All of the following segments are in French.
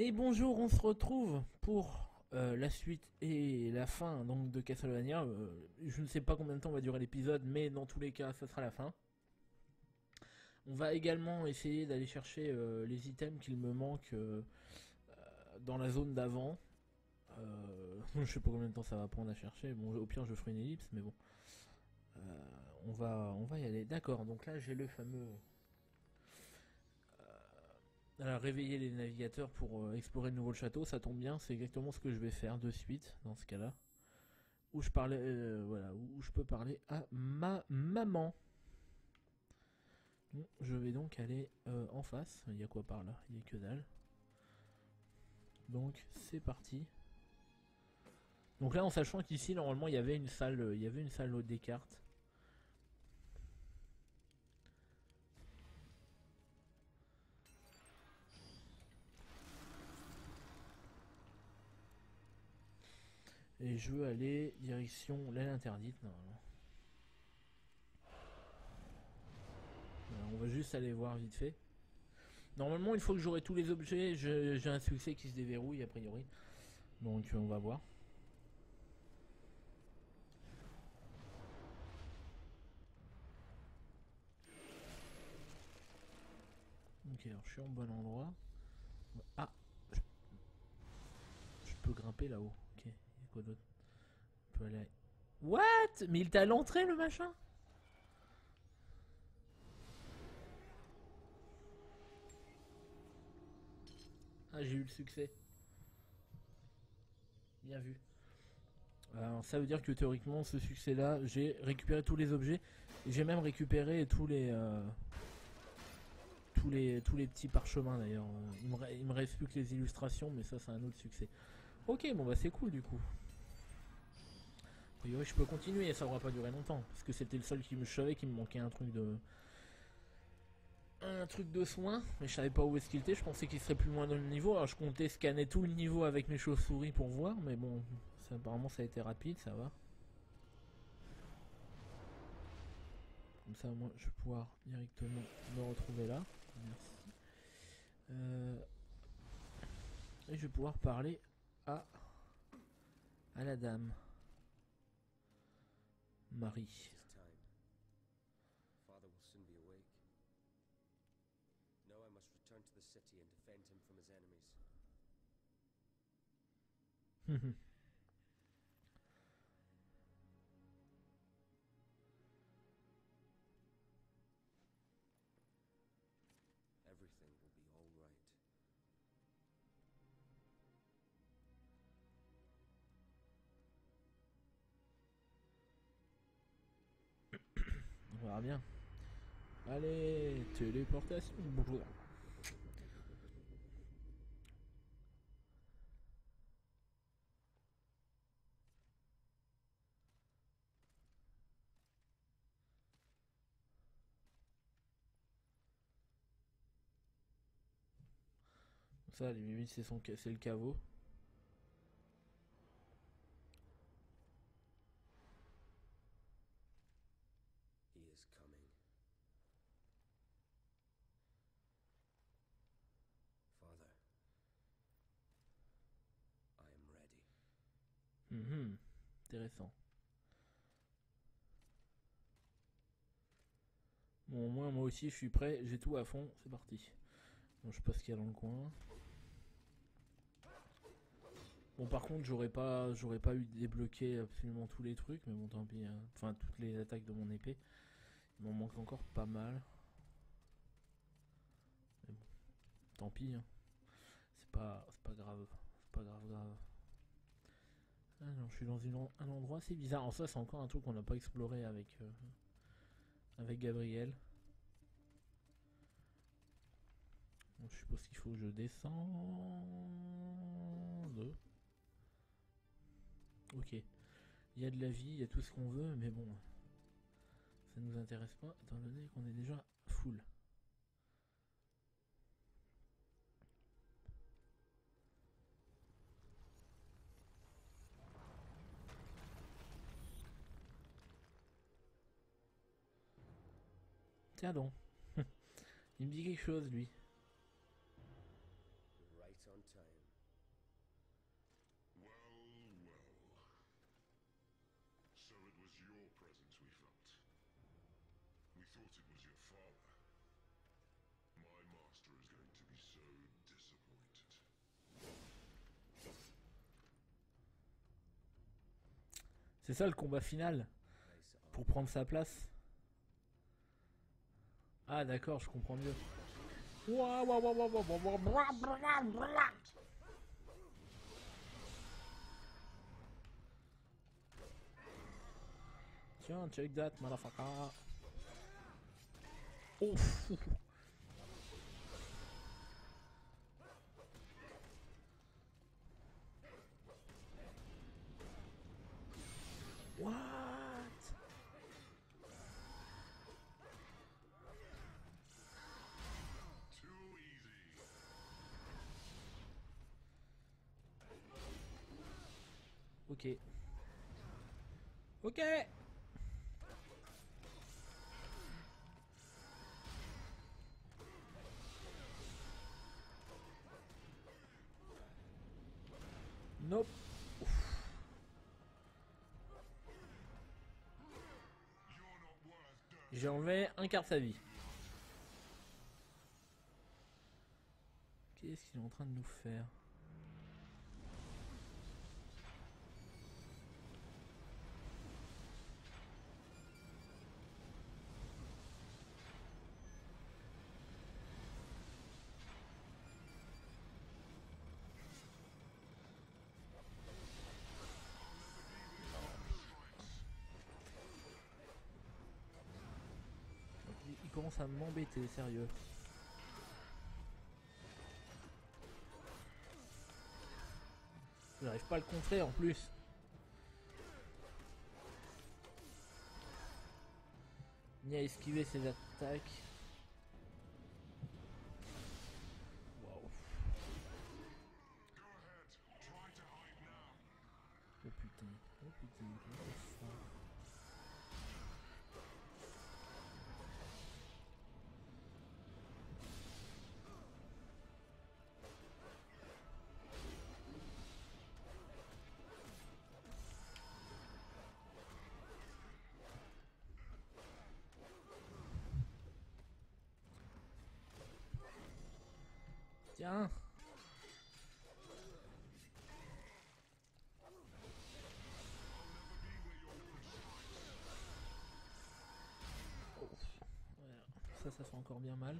Et bonjour, on se retrouve pour euh, la suite et la fin donc de Castlevania. Euh, je ne sais pas combien de temps va durer l'épisode, mais dans tous les cas, ça sera la fin. On va également essayer d'aller chercher euh, les items qu'il me manque dans la zone d'avant. je sais pas combien de temps ça va prendre à chercher. Bon, au pire, je ferai une ellipse, mais bon. on va, on va y aller. D'accord. Donc là, j'ai le fameux alors, réveiller les navigateurs pour euh, explorer le nouveau château, ça tombe bien, c'est exactement ce que je vais faire de suite dans ce cas-là. Où je euh, peux parler à ma maman. je vais donc aller euh, en face. Il y a quoi par là? Il y a que dalle. Donc c'est parti. Donc là, en sachant qu'ici normalement il y avait une salle, il y avait une salle des cartes. Et je veux aller direction l'aile interdite normalement. on va juste aller voir vite fait. Normalement, il faut que j'aurai tous les objets. J'ai un succès qui se déverrouille a priori. Donc on va voir. Ok, alors je suis en bon endroit. Ah Je peux grimper là-haut. Ok What? Mais il à l'entrée le machin? Ah j'ai eu le succès. Bien vu. Alors ça veut dire que théoriquement ce succès là, j'ai récupéré tous les objets et j'ai même récupéré tous les euh, tous les tous les petits parchemins d'ailleurs. Il il me reste plus que les illustrations mais ça c'est un autre succès. Ok, bon bah c'est cool du coup. Oui, je peux continuer, ça aura pas duré longtemps. Parce que c'était le seul qui me savait qu'il me manquait un truc de... Un truc de soin, mais je savais pas où est-ce qu'il était, je pensais qu'il serait plus loin dans le niveau. Alors je comptais scanner tout le niveau avec mes chauves-souris pour voir, mais bon, apparemment ça a été rapide, ça va. Comme ça, moi, je vais pouvoir directement me retrouver là. Merci. Euh, et je vais pouvoir parler à, à la dame. Marie. Father will soon be awake. No, I must return to the city and defend him from his enemies. verra bien. Allez, téléportation. Bonjour. Ça, les son, c'est le caveau. Mhm. Intéressant. Bon, moi, moi aussi, je suis prêt. J'ai tout à fond. C'est parti. Je sais ce qu'il y a dans le coin. Bon, par contre, j'aurais pas, j'aurais pas eu débloqué absolument tous les trucs, mais bon, tant pis. Hein. Enfin, toutes les attaques de mon épée. Il m'en manque encore pas mal. Tant pis. Hein. C'est pas, c'est pas grave. C'est pas grave, grave. Ah je suis dans un endroit assez bizarre. En ça, c'est encore un truc qu'on n'a pas exploré avec, euh, avec Gabriel. je suppose qu'il faut que je descende. Ok. Il y a de la vie, il y a tout ce qu'on veut, mais bon. Ça nous intéresse pas, étant donné qu'on est déjà full. Tiens donc. Il me dit quelque chose, lui. C'est ça le combat final. Pour prendre sa place. Ah d'accord, je comprends mieux. Tiens, check that, motherfucker. Ouf. What? Ok. Ok. Nope. J'ai enlevé un quart de sa vie. Qu'est-ce qu'il est en train de nous faire? À m'embêter, sérieux. J'arrive pas à le contrer en plus. Ni à esquiver ses attaques. Tiens. Ça, ça fait encore bien mal.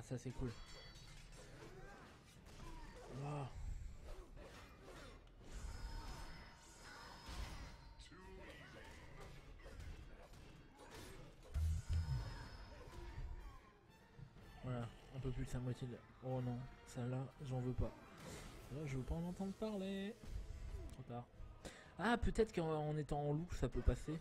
Ah, ça c'est cool. Voilà, un peu plus de sa moitié. Oh non, celle-là, j'en veux pas. Je veux pas en entendre parler. Trop tard. Ah, peut-être qu'en en étant en loup, ça peut passer.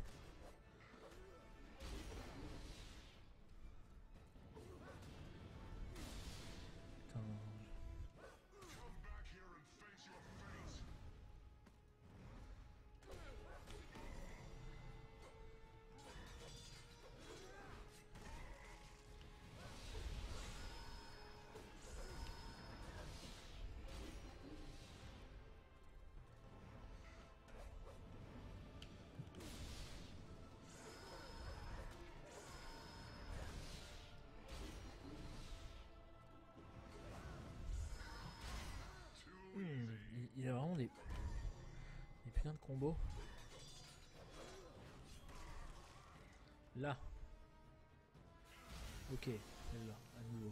Putains de combos. Là. Ok, celle-là, à nouveau.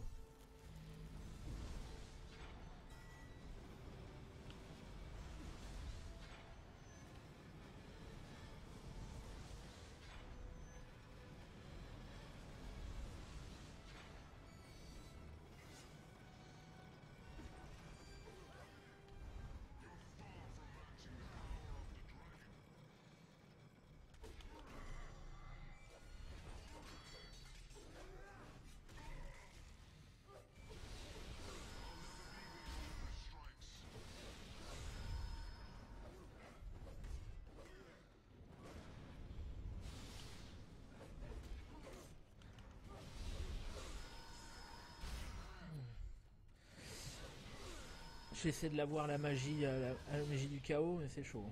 J'essaie de l'avoir la magie, à la, la magie du chaos, mais c'est chaud.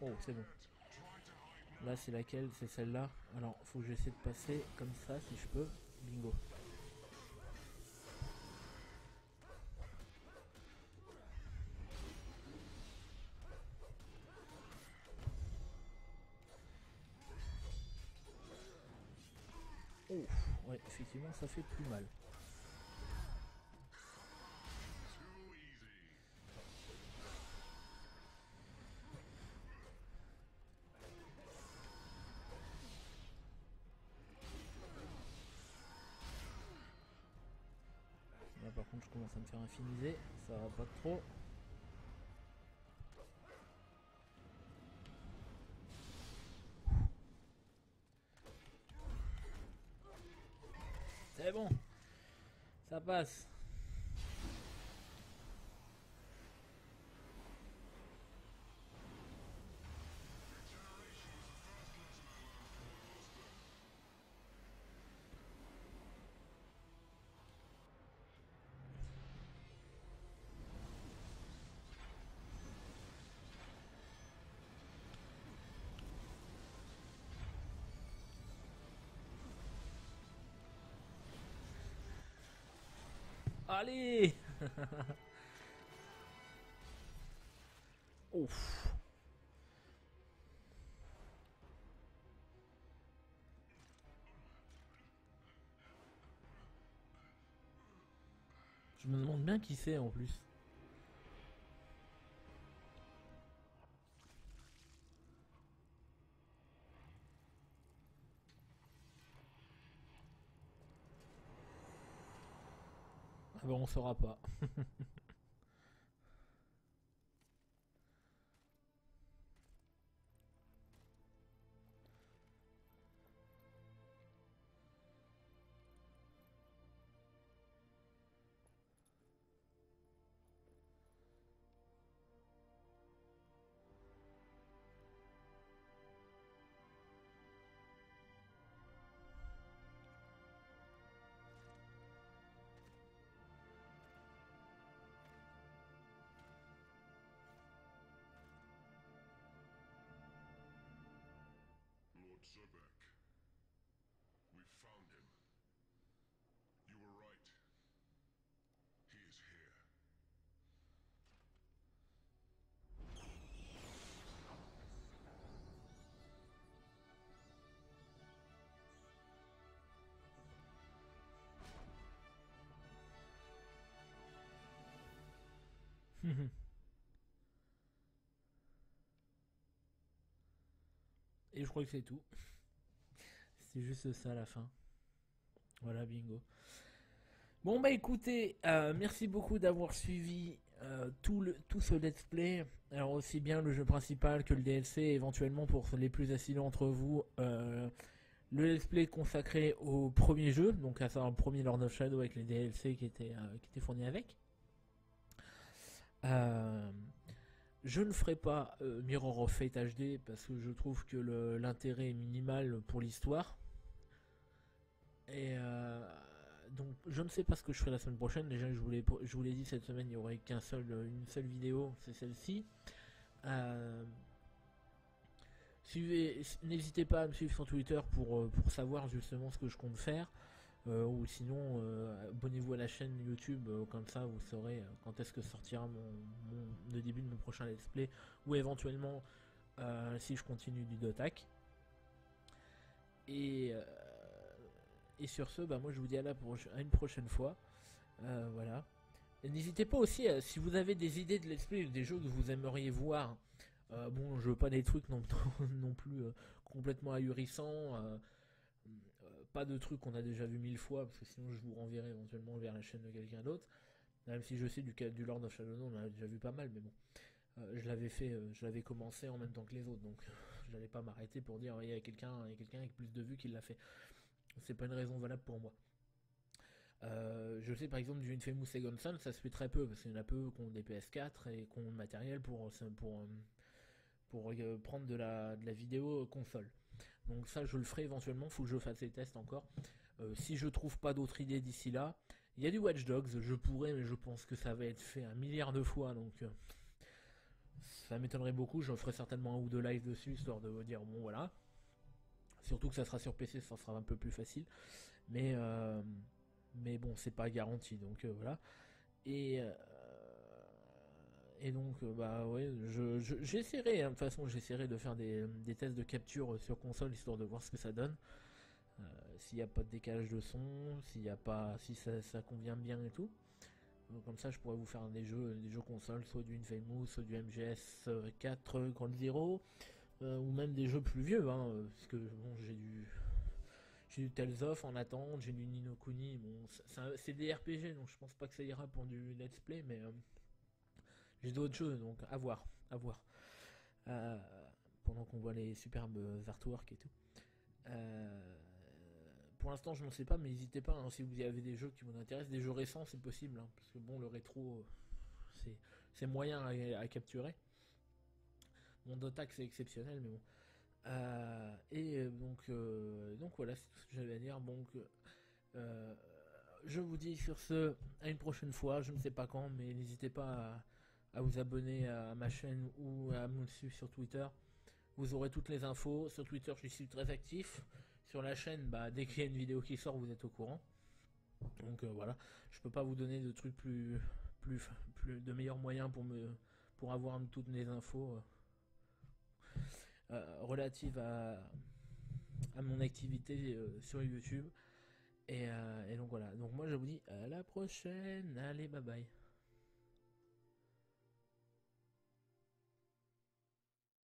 Oh, c'est bon. Là, c'est laquelle? C'est celle-là. Alors, faut que j'essaie de passer comme ça, si je peux. Bingo. Ouf, ouais, effectivement, ça fait plus mal. Infiniser, ça va pas trop. C'est bon, ça passe. Allez Ouf. Je me demande bien qui c'est en plus. Ah bah on saura pas. Lord Zobek. We found him. You were right. He is here. Et crois que c'est tout. C'est juste ça la fin. Voilà, bingo. Bon bah écoutez, euh, merci beaucoup d'avoir suivi euh, tout, le, tout ce let's play. Alors aussi bien le jeu principal que le DLC, éventuellement pour les plus assidus d'entre vous, euh, le let's play consacré au premier jeu, donc à savoir le premier Lord of Shadow avec les DLC qui étaient, qui étaient fournis avec. Je ne ferai pas euh, Mirror of Fate HD parce que je trouve que l'intérêt est minimal pour l'histoire. Et euh, donc je ne sais pas ce que je ferai la semaine prochaine. Déjà je vous l'ai je vous l'ai dit cette semaine il n'y aurait qu'un seul une seule vidéo, c'est celle-ci. Euh, N'hésitez pas à me suivre sur Twitter euh, pour savoir justement ce que je compte faire. Euh, ou sinon, euh, abonnez-vous à la chaîne YouTube, euh, comme ça vous saurez quand est-ce que sortira mon, le début de mon prochain let's play, ou éventuellement si je continue du Dotac. Et, sur ce, bah, moi je vous dis à, la à une prochaine fois. Voilà. N'hésitez pas aussi, si vous avez des idées de let's play des jeux que vous aimeriez voir, bon, je veux pas des trucs non, non plus complètement ahurissants. Pas de trucs qu'on a déjà vu mille fois, parce que sinon je vous renverrai éventuellement vers la chaîne de quelqu'un d'autre. Même si je sais du, ca- du Lord of Shadow, on a déjà vu pas mal, mais bon. Euh, je l'avais fait, euh, je l'avais commencé en même temps que les autres, donc je n'allais pas m'arrêter pour dire il y a quelqu'un, avec plus de vues qui l'a fait. C'est pas une raison valable pour moi. Euh, je sais par exemple du Infamous Second Son, ça se fait très peu, parce qu'il y en a peu qui ont des PS4 et qui ont le matériel pour, prendre de la vidéo console. Donc ça je le ferai éventuellement, faut que je fasse les tests encore. Euh, si je trouve pas d'autres idées d'ici là, Il y a du Watch Dogs, je pourrais, mais je pense que ça va être fait un milliard de fois, donc euh, ça m'étonnerait beaucoup. Je ferai certainement un ou deux lives dessus, histoire de dire bon voilà. Surtout que ça sera sur PC, ça sera un peu plus facile. Mais, euh, mais bon, c'est pas garanti, donc voilà. Et, et donc, euh, bah ouais, je, je- j'essaierai, hein, de toute façon, j'essaierai de faire des, des tests de capture sur console, histoire de voir ce que ça donne. Euh, s'il n'y a pas de décalage de son, s'il y a pas, si ça, ça convient bien et tout. Donc, comme ça, je pourrais vous faire des jeux, des jeux console, soit du Infamous, soit du MGS 4 Ground Zero, euh, ou même des jeux plus vieux, hein, parce que bon, j'ai du, j'ai du Tales of en attente, j'ai du Nino Kuni, bon, c'est des RPG, donc je pense pas que ça ira pour du let's play, mais j'ai d'autres jeux, donc à voir, à voir. Euh, pendant qu'on voit les superbes artworks et tout. Euh, pour l'instant, je n'en sais pas, mais n'hésitez pas hein, si vous avez des jeux qui vous intéressent, des jeux récents, c'est possible, hein, parce que bon, le rétro, c'est moyen à, capturer. Mon Dotac c'est exceptionnel, mais bon. Euh, et donc, donc voilà, c'est tout ce que j'avais à dire. Donc, je vous dis sur ce, à une prochaine fois. Je ne sais pas quand, mais n'hésitez pas à, à vous abonner à ma chaîne ou à me suivre sur Twitter. Vous aurez toutes les infos. Sur Twitter, je suis très actif. Sur la chaîne, bah, dès qu'il y a une vidéo qui sort, vous êtes au courant. Donc euh, voilà, je peux pas vous donner de trucs plus, plus, plus de meilleurs moyens pour me, pour avoir toutes les infos euh, euh, relatives à, à mon activité sur YouTube. Et donc voilà. Donc moi je vous dis à la prochaine. Allez, bye bye.